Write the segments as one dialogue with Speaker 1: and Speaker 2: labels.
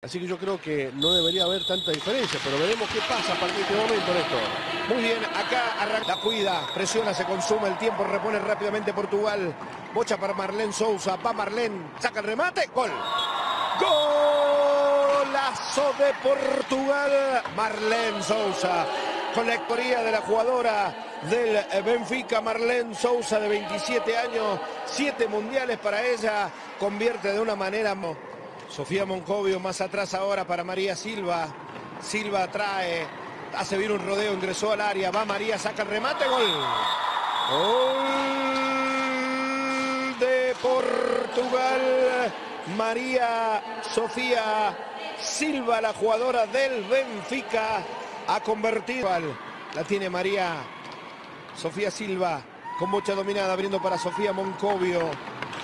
Speaker 1: Así que yo creo que no debería haber tanta diferencia, pero veremos qué pasa a partir de este momento, Néstor.
Speaker 2: Muy bien, acá arranca la cuida, presiona, se consume el tiempo, repone rápidamente Portugal. Bocha para Marlene Sousa, va Marlene, saca el remate, gol. Golazo de Portugal, Marlene Sousa. Con la historia de la jugadora del Benfica, Marlene Sousa, de 27 años, 7 mundiales para ella, convierte de una manera... Sofía Moncovio más atrás ahora para María Silva. Silva trae, hace bien un rodeo, ingresó al área, va María, saca el remate, gol. Gol de Portugal. María Sofía Silva, la jugadora del Benfica, ha convertido. La tiene María Sofía Silva con mucha dominada, abriendo para Sofía Moncovio.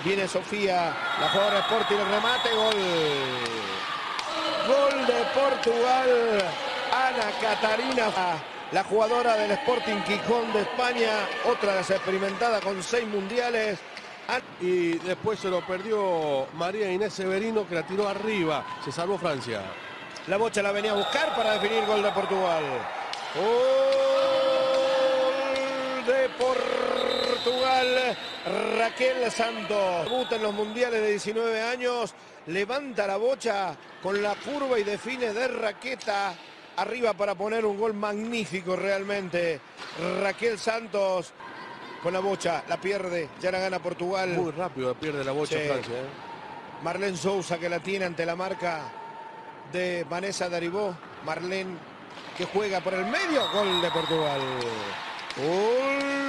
Speaker 2: Viene Sofía, la jugadora Sporting, el remate, gol. Gol de Portugal. Ana Catarina, la jugadora del Sporting Quijón de España, otra experimentada con seis mundiales.
Speaker 1: Y después se lo perdió María Inés Severino, que la tiró arriba. Se salvó Francia.
Speaker 2: La bocha la venía a buscar para definir gol de Portugal. Gol de Portugal. Raquel Santos. Debuta en los mundiales de 19 años. Levanta la bocha con la curva y define de raqueta. Arriba para poner un gol magnífico realmente. Raquel Santos con la bocha. La pierde. Ya la gana Portugal.
Speaker 1: Muy rápido pierde la bocha
Speaker 2: Sí.
Speaker 1: Francia. ¿eh?
Speaker 2: Marlene Sousa que la tiene ante la marca de Vanessa Daribó. Marlene que juega por el medio. Gol de Portugal. Gol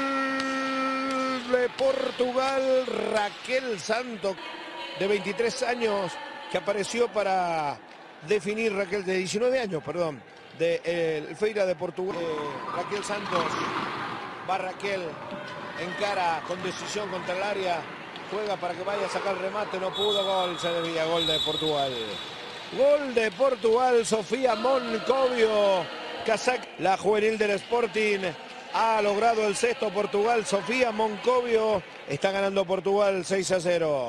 Speaker 2: Portugal. Raquel Santos de 23 años que apareció para definir Raquel de 19 años, perdón, de eh, Feira de Portugal. Eh, Raquel Santos va Raquel encara con decisión contra el área. Juega para que vaya a sacar remate, no pudo, gol, se debía, gol de Portugal. Gol de Portugal, Sofía Moncovio. Casac, la juvenil del Sporting, ha logrado el sexto Portugal. Sofía Moncovio está ganando Portugal 6 a 0.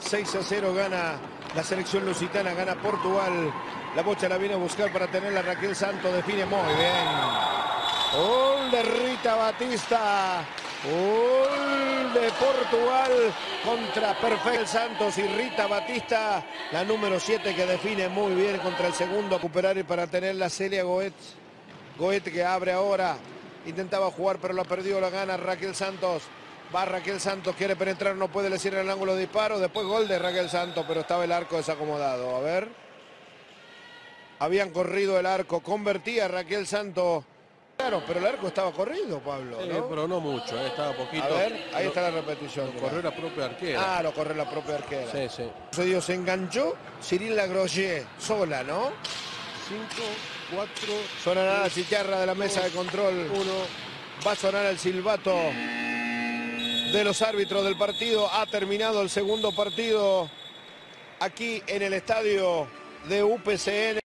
Speaker 2: 6 a 0 gana la selección lusitana, gana Portugal. La bocha la viene a buscar para tenerla Raquel Santos, define muy bien. Gol de Rita Batista. Gol de Portugal contra Perfecto Santos y Rita Batista, la número 7 que define muy bien contra el segundo a recuperar y para tener la Celia Goet. Goet que abre ahora. Intentaba jugar pero la perdió, la gana Raquel Santos. Va Raquel Santos, quiere penetrar, no puede, le cierra el ángulo de disparo. Después gol de Raquel Santos, pero estaba el arco desacomodado. A ver. Habían corrido el arco, convertía Raquel Santos. Claro, pero el arco estaba corrido, Pablo.
Speaker 1: Sí,
Speaker 2: ¿no?
Speaker 1: pero no mucho, ¿eh? estaba poquito.
Speaker 2: A ver, ahí
Speaker 1: Lo-
Speaker 2: está la repetición.
Speaker 1: lo corrió la propia arquera.
Speaker 2: Ah, lo corrió la propia arquera.
Speaker 1: Sí, sí.
Speaker 2: Se enganchó Cyril Lagroyer sola, ¿no?
Speaker 1: 5, 4,
Speaker 2: Sonará la chicharra de la mesa de control.
Speaker 1: 1.
Speaker 2: Va a sonar el silbato de los árbitros del partido. Ha terminado el segundo partido aquí en el estadio de UPCN.